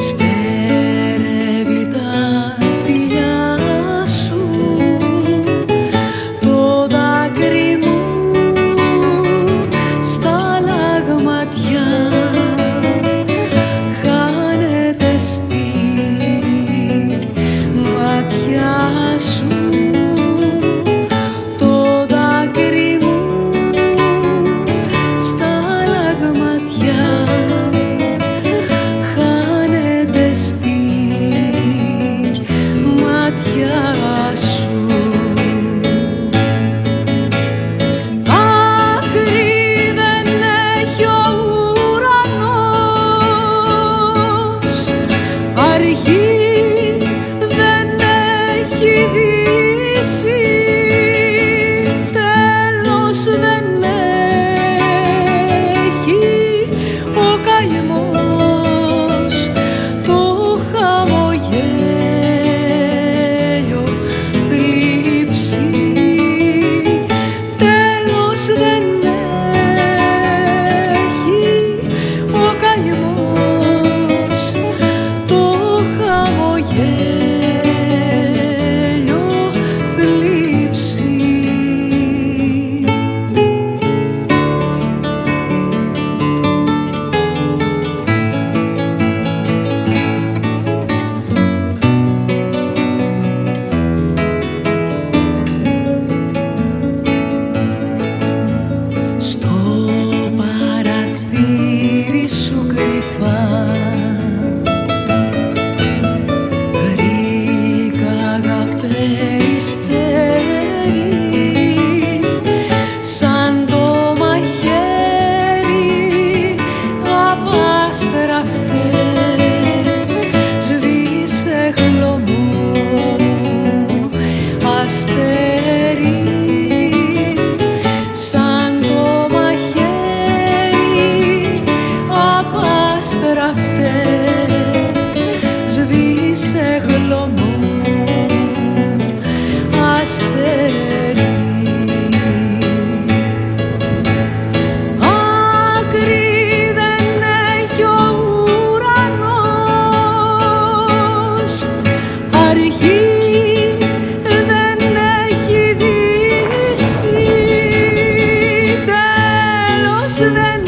Stay to then.